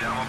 Down